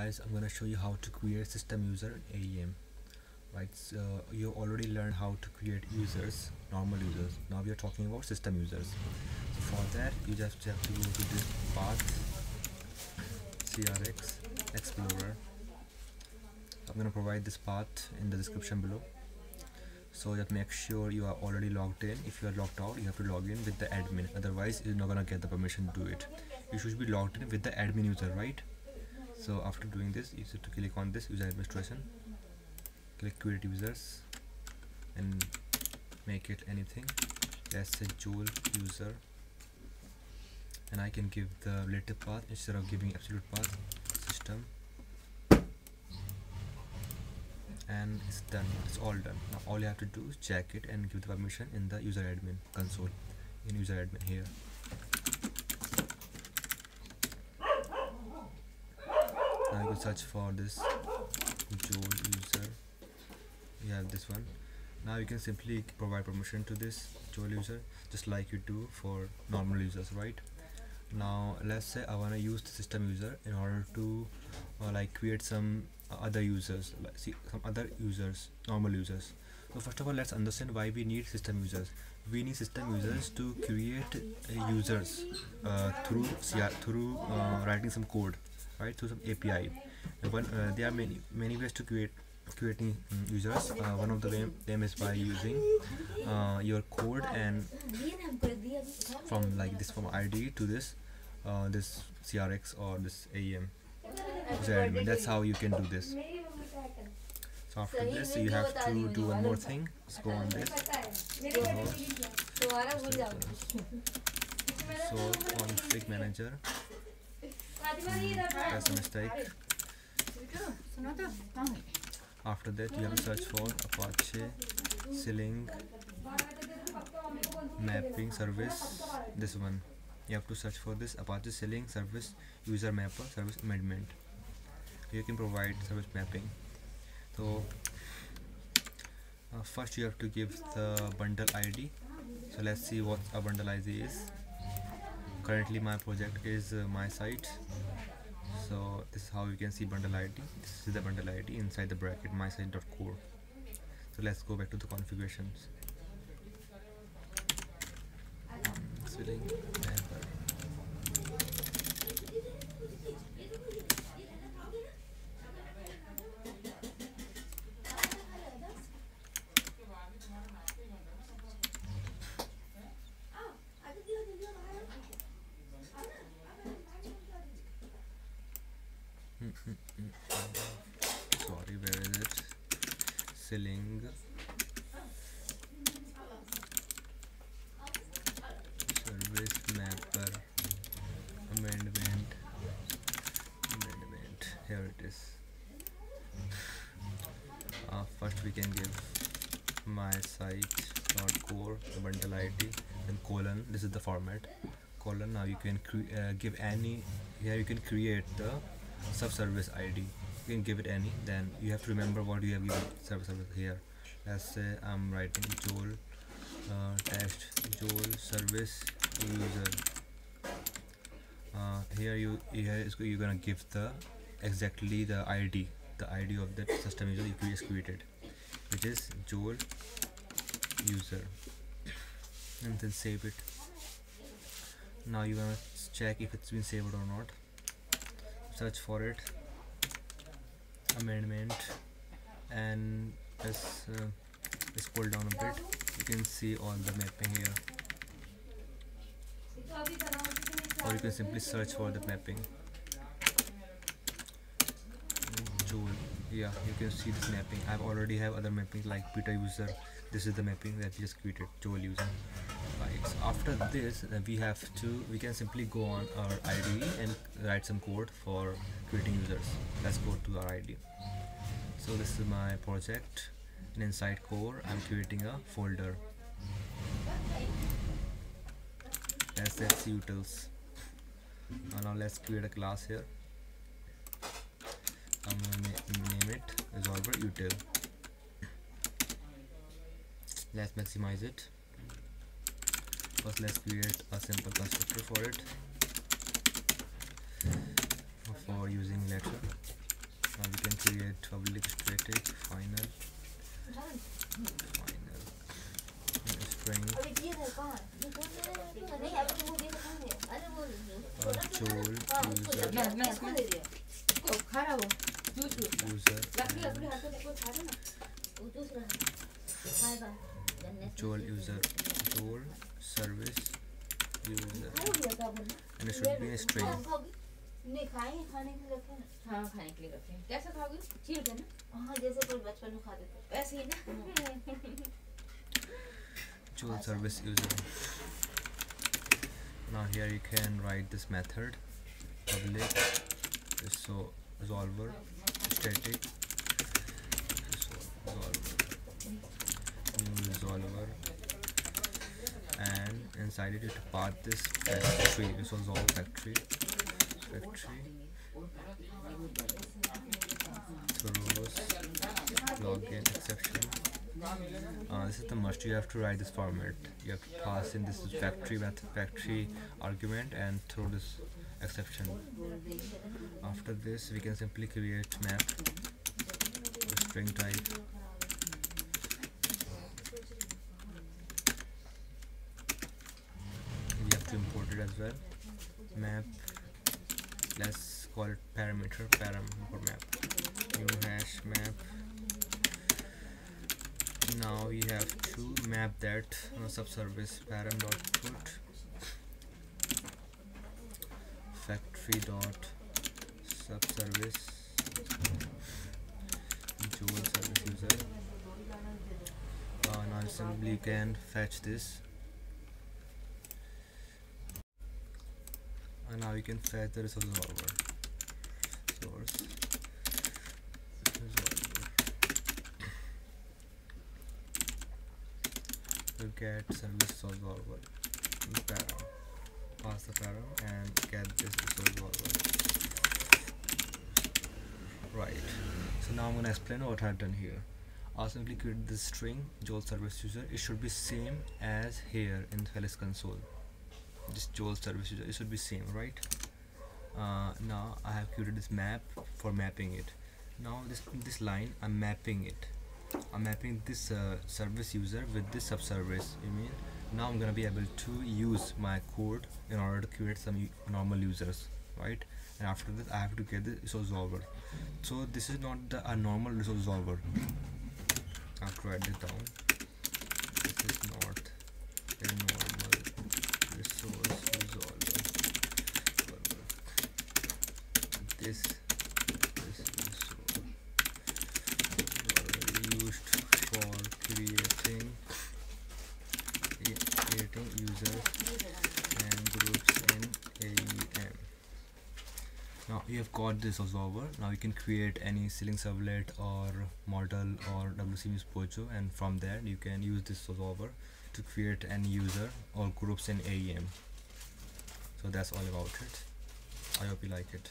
guys I'm gonna show you how to create system user in AEM right so you already learned how to create users normal users. Now we are talking about system users. So for that you just have to go to this path crx explorer. I'm gonna provide this path in the description below. So just make sure you are already logged in. If you are logged out you have to log in with the admin. Otherwise you're not gonna get the permission to do it. You should be logged in with the admin user right so after doing this you have to click on this user administration click create users and make it anything. Let's say Joel user. And I can give the relative path instead of giving absolute path system. And it's done. It's all done. Now all you have to do is check it and give the permission in the user admin console in user admin here now you can search for this Joel user. You have this one. Now you can simply provide permission to this Joel user just like you do for normal users right? Now let's say I want to use the system user in order to uh, like create some other users like see some other users normal users. So first of all let's understand why we need system users. We need system users to create uh, users uh, through CR, through uh, writing some code right through some API one, uh, there are many many ways to create creating um, users. Uh, one of the way, them is by using uh, your code and from like this from id to this uh, this crx or this admin. that's how you can do this. So after this you have to do one more thing. Let's go on this. So config manager mm, that's a mistake. After that you have to search for apache Sling mapping service. This one. You have to search for this apache Sling service user mapper service amendment. You can provide service mapping. So uh, first you have to give the bundle id so let's see what a bundle id is. Currently my project is uh, my site so this is how you can see bundle id this is the bundle id inside the bracket mysite.core so let's go back to the configurations. Sling, sorry where is it Sling service mapper. Amendment. Amendment. Here it is. Uh, first we can give my site dot core bundle id then colon. This is the format. Colon. Now you can uh, give any here you can create the subservice id you can give it any then you have to remember what you have given here. Let's say i'm writing joel uh, test joel service user. Uh, here you here you're gonna give the exactly the id the id of that system user you created which is joel user. And then save it. Now you're gonna check if it's been saved or not. Search for it amendment and let's, uh, scroll down a bit. You can see all the mapping here. Or you can simply search for the mapping. Joel yeah you can see this mapping. I've already have other mapping like beta user. This is the mapping that we just created Joel user so after this we have to we can simply go on our IDE and write some code for creating users. Let's go to our IDE so this is my project. And inside core I'm creating a folder. Assets utils. Now let's create a class here. I'm gonna name it resolver util. Let's maximize it first let's create a simple constructor for it. For using letter now we can create public static final. Final. String uh, user. User. User. service user हाँ, तो and it should be हाँ, नहीं खाएँ खाने के लिए रखें हाँ खाने के लिए रखें। कैसे खाओगे चिल करना हाँ जैसे कोई बचपन में खाते थे। वैसे ही ना। चूल service user now here you can write this method public so resolver static so resolver inside it you have to pass this factory. This was all factory. Factory. Throws login exception. Uh, this is the must. You have to write this format you have to pass in. This factory method factory argument and throw this exception. After this we can simply create map string type we have to import as well. Map. Let's call it parameter param for map. New hash map. Now we have to map that on subservice param dot put. Factory dot subservice Joel service user. Uh, now simply can fetch this and now we can fetch the resolver source. Resolver get service resolver param pass the param and get this resolver right. So now i'm going to explain what i've done here. I'll simply create this string joel service user. It should be same as here in Felix console this Joel service user it should be same right? Uh, now I have created this map for mapping it. Now this this line I'm mapping it. I'm mapping this uh, service user with this subservice you mean? Now I'm gonna be able to use my code in order to create some normal users right? And after this I have to get the resolver. So this is not the a normal resolver. I have to write this down. This is not a normal resource resolver this this resource used for creating creating users and groups in AEM now you have got this resolver now you can create any Sling servlet or model or WCMS Pocho and from there you can use this resolver to create any user or groups in AEM so that's all about it. I hope you like it